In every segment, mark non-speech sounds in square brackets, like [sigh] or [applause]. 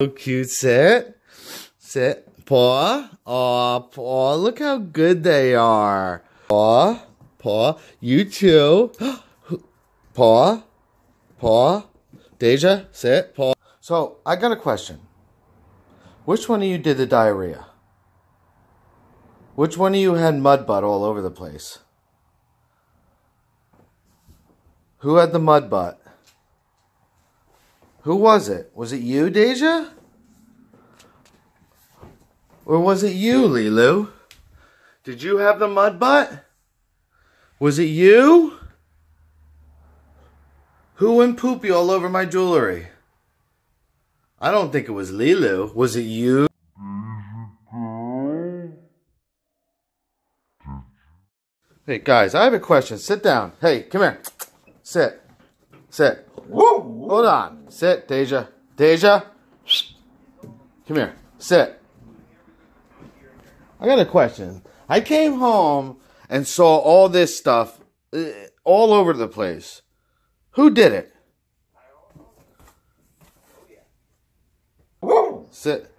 So cute. Sit. Sit. Paw. Aw, paw. Look how good they are. Paw. Paw. You too. [gasps] paw. Paw. Deja. Sit. Paw. So, I got a question. Which one of you did the diarrhea? Which one of you had mud butt all over the place? Who had the mud butt? Who was it? Was it you, Deja? Or was it you, Lilu? Did you have the mud butt? Was it you? Who went poopy all over my jewelry? I don't think it was Lilu. Was it you? Hey guys, I have a question. Sit down. Hey, come here. Sit. Sit. Hold on. Sit, Deja. Deja. Come here. Sit. I got a question. I came home and saw all this stuff uh, all over the place. Who did it? Sit.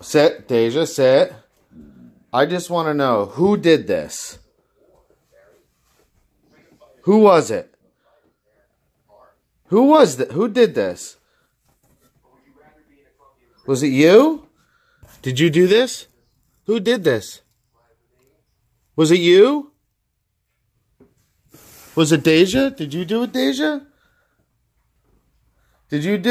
Sit, Deja, sit. I just want to know who did this? Who was it? Who was that? Who did this? Was it you? Did you do this? Who did this? Was it you? Was it Deja? Did you do it, Deja? Did you do